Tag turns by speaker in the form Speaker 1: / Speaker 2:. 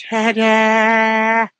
Speaker 1: Ta-da